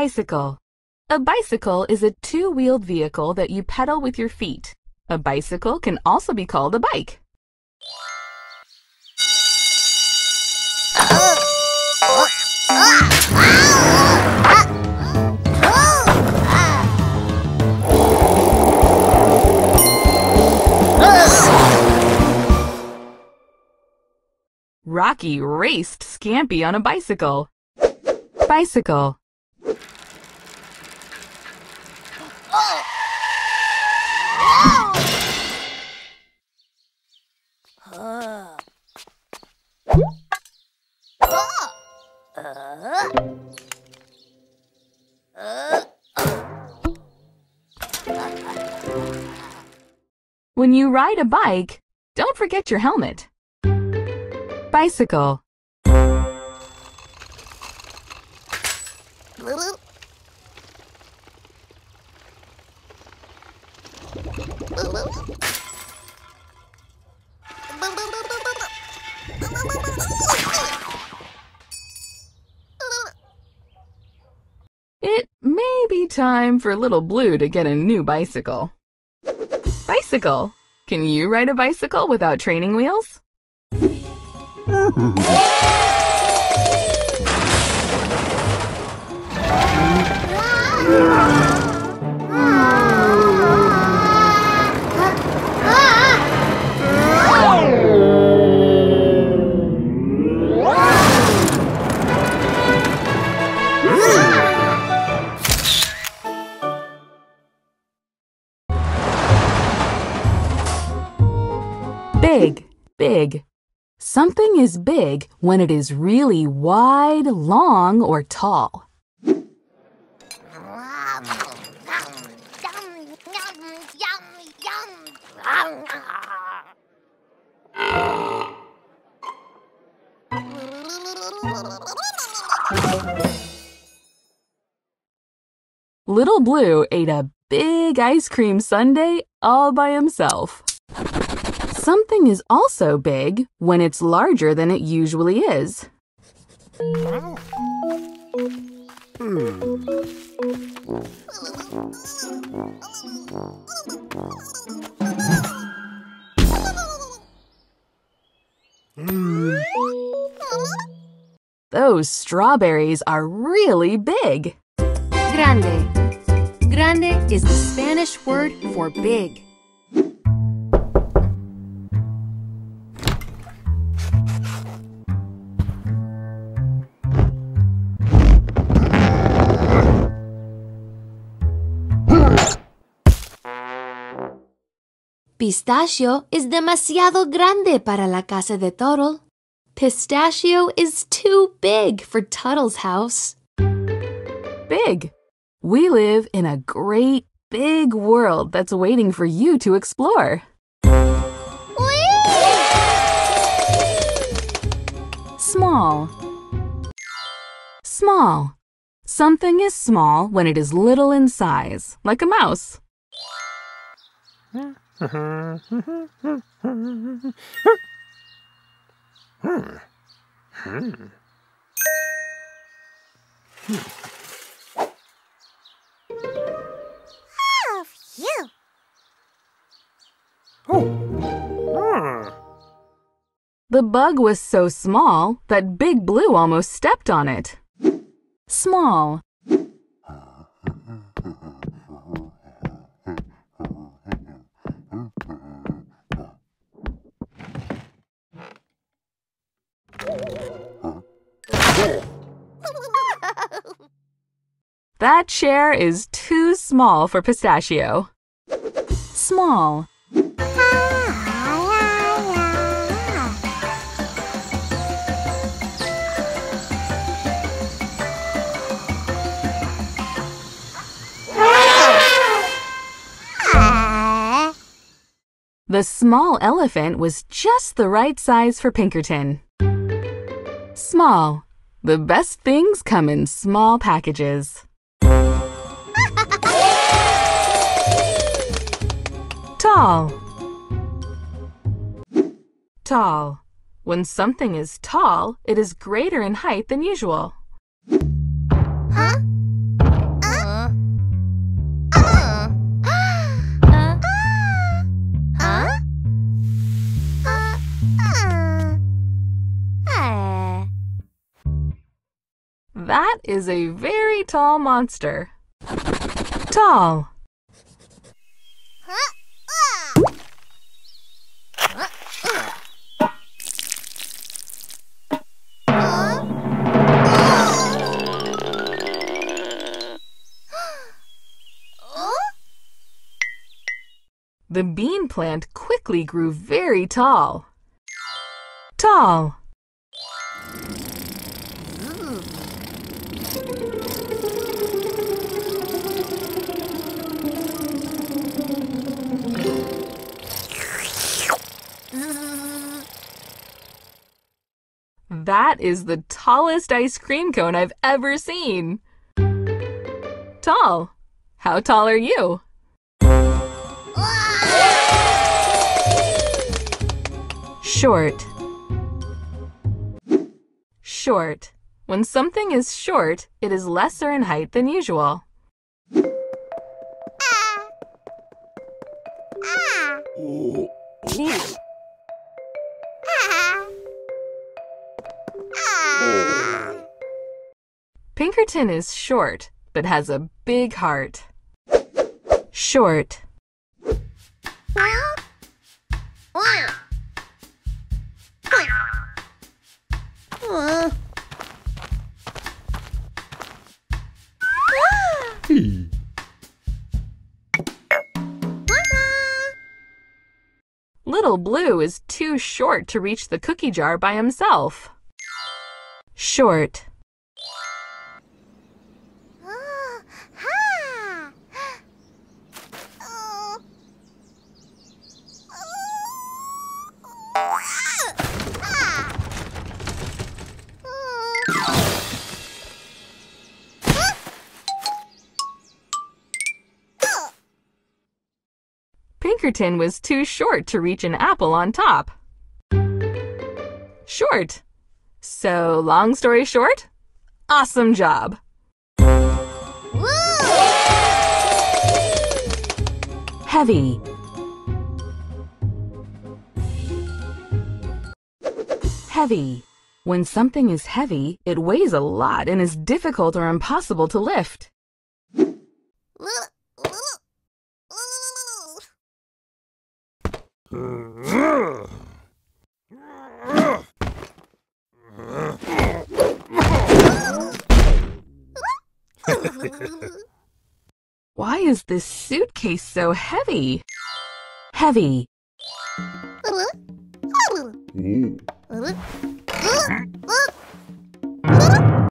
Bicycle. A bicycle is a two-wheeled vehicle that you pedal with your feet. A bicycle can also be called a bike. Rocky raced Scampy on a bicycle. Bicycle. When you ride a bike, don't forget your helmet. Bicycle. It may be time for Little Blue to get a new bicycle. Bicycle. Can you ride a bicycle without training wheels? Big, big. Something is big when it is really wide, long, or tall. Little Blue ate a big ice cream sundae all by himself. Something is also big when it's larger than it usually is. Those strawberries are really big. Grande. Grande is the Spanish word for big. Pistachio is demasiado grande para la casa de Tuttle. Pistachio is too big for Tuttle's house. Big. We live in a great big world that's waiting for you to explore. Small. Small. Something is small when it is little in size, like a mouse. The bug was so small that Big Blue almost stepped on it. Small. That chair is too small for Pistachio. Small. The small elephant was just the right size for Pinkerton. Small. The best things come in small packages. Tall. Tall. When something is tall, it is greater in height than usual. Huh? That is a very tall monster. Tall. The bean plant quickly grew very tall. Tall. That is the tallest ice cream cone I've ever seen. Tall. How tall are you? Short. Short. When something is short, it is lesser in height than usual. Pinkerton is short, but has a big heart. Short. Little Blue is too short to reach the cookie jar by himself. Short. Pinkerton was too short to reach an apple on top. Short. So, long story short, awesome job. Heavy. Heavy. When something is heavy, it weighs a lot and is difficult or impossible to lift. Why is this suitcase so heavy? Heavy. Mm.